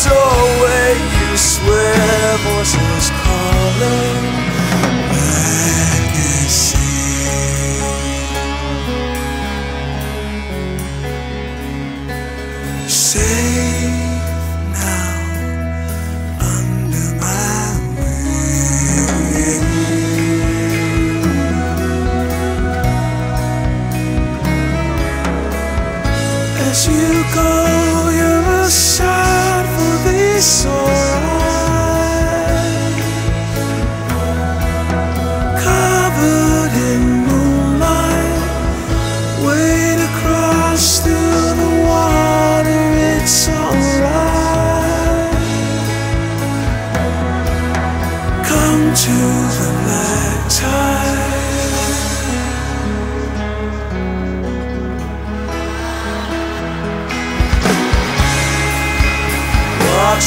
doorway you swear voices calling. As you go, you're a. sonho.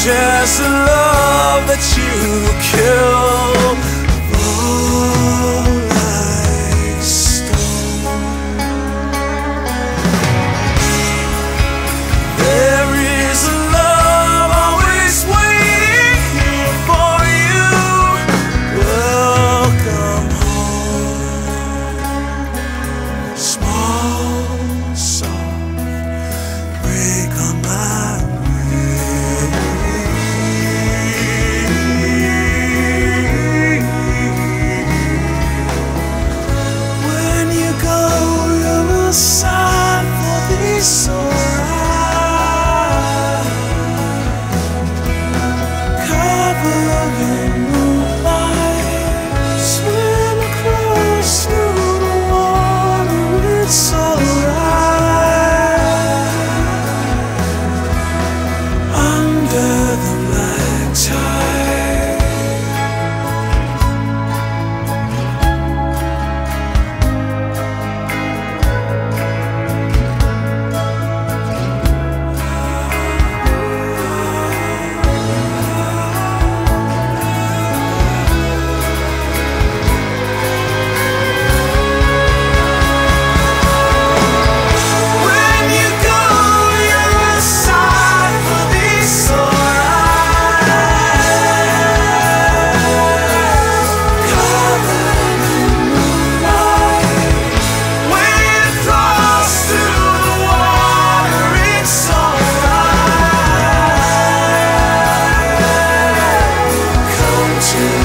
just love that you kill. to